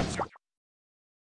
Let's go.